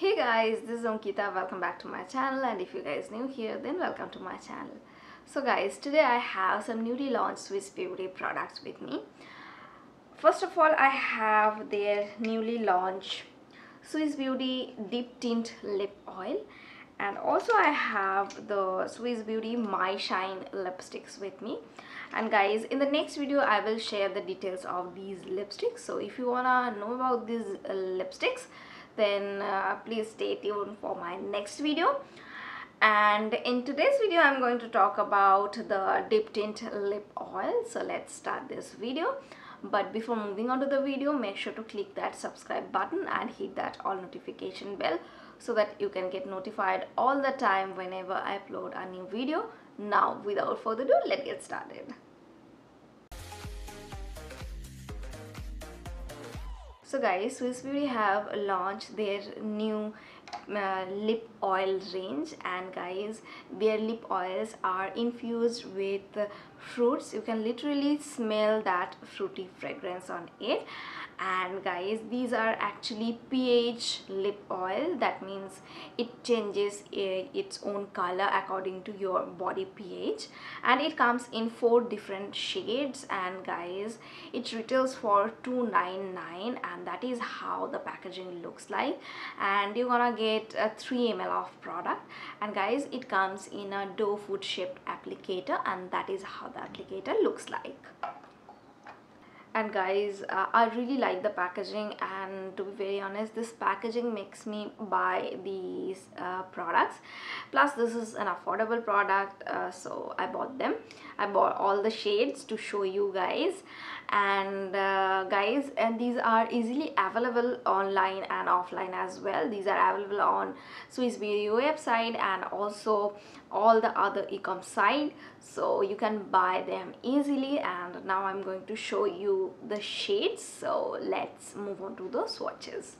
Hey guys, this is Ankita. Welcome back to my channel and if you guys new here then welcome to my channel. So guys, today I have some newly launched Swiss Beauty products with me. First of all, I have their newly launched Swiss Beauty Dip Tint Lip Oil and also I have the Swiss Beauty My Shine lipsticks with me and guys in the next video I will share the details of these lipsticks so if you wanna know about these uh, lipsticks then uh, please stay tuned for my next video. And in today's video I'm going to talk about the Dip Tint Lip Oil. So let's start this video. But before moving on to the video make sure to click that subscribe button and hit that all notification bell so that you can get notified all the time whenever I upload a new video. Now without further ado let's get started so guys Swiss Beauty have launched their new uh, lip oil range and guys their lip oils are infused with fruits. You can literally smell that fruity fragrance on it and guys these are actually pH lip oil. That means it changes uh, its own color according to your body pH. And it comes in four different shades. And guys it retails for 299 and that is how the packaging looks like. And you're gonna get a 3 ml of product. And guys it comes in a doe foot shaped applicator. And that is how the applicator looks like and guys uh, i really like the packaging and to be very honest this packaging makes me buy these uh, products. Plus this is an affordable product uh, so i bought them. I bought all the shades to show you guys and uh, guys and these are easily available online and offline as well. These are available on swiss beauty website and also all the other ecom site. So you can buy them easily. And now i'm going to show you the shades. So let's move on to the swatches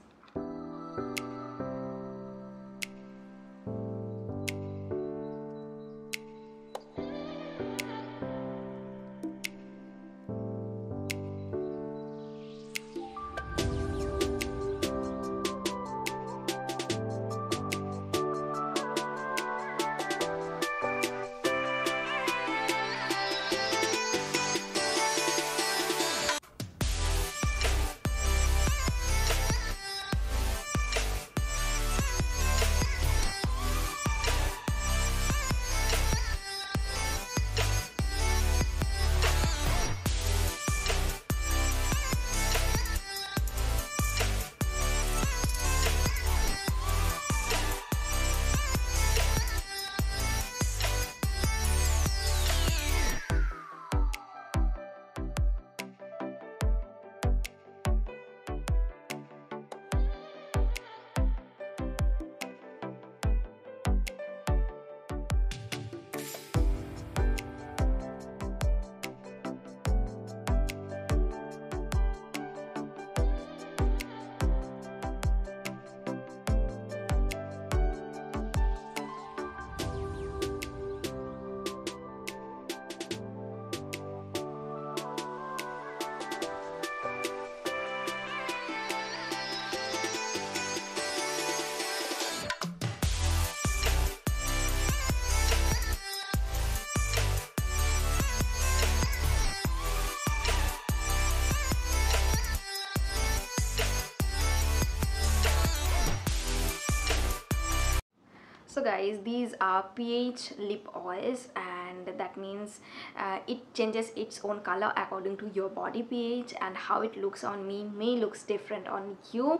so guys these are ph lip oils and that means uh, it changes its own color according to your body ph and how it looks on me may looks different on you.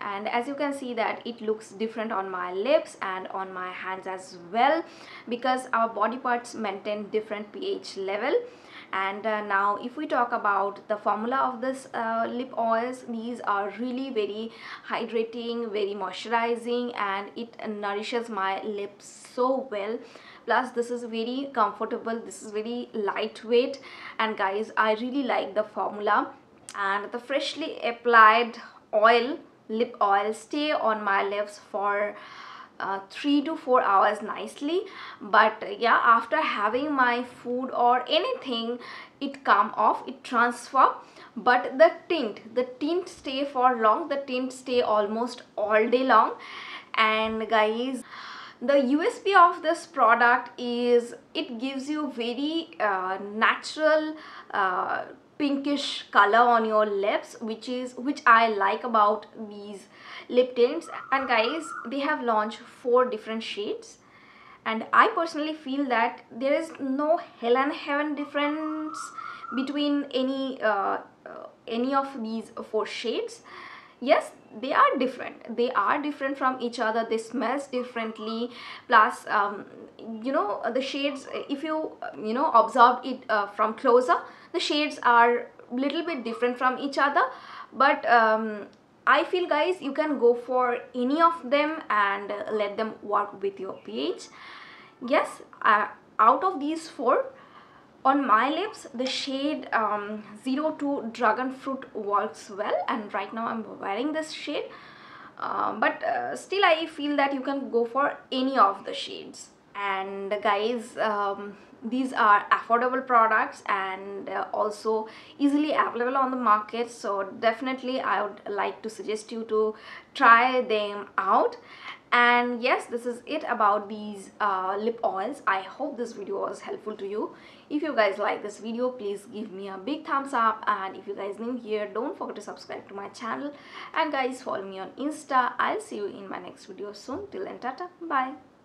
And as you can see that it looks different on my lips and on my hands as well because our body parts maintain different ph level and uh, now if we talk about the formula of this uh, lip oils these are really very hydrating very moisturizing and it nourishes my lips so well. Plus this is very comfortable this is very lightweight. And guys i really like the formula. And the freshly applied oil lip oil stay on my lips for uh, three to four hours nicely. But yeah after having my food or anything it come off it transfer. But the tint the tint stay for long. The tint stay almost all day long. And guys the USP of this product is it gives you very uh, natural uh, pinkish color on your lips which is which I like about these lip tints. And guys they have launched four different shades. And I personally feel that there is no hell and heaven difference between any uh, uh, any of these four shades yes they are different. They are different from each other. They smells differently. Plus um, you know the shades if you you know observe it uh, from closer the shades are little bit different from each other. But um, I feel guys you can go for any of them and let them work with your pH. Yes uh, out of these four on my lips the shade um, 02 dragon fruit works well and right now I'm wearing this shade. Uh, but uh, still I feel that you can go for any of the shades. And guys um, these are affordable products and uh, also easily available on the market. So definitely I would like to suggest you to try them out and yes this is it about these uh, lip oils. I hope this video was helpful to you. If you guys like this video please give me a big thumbs up. And if you guys new here don't forget to subscribe to my channel. And guys follow me on insta. I'll see you in my next video soon. Till then tata. Bye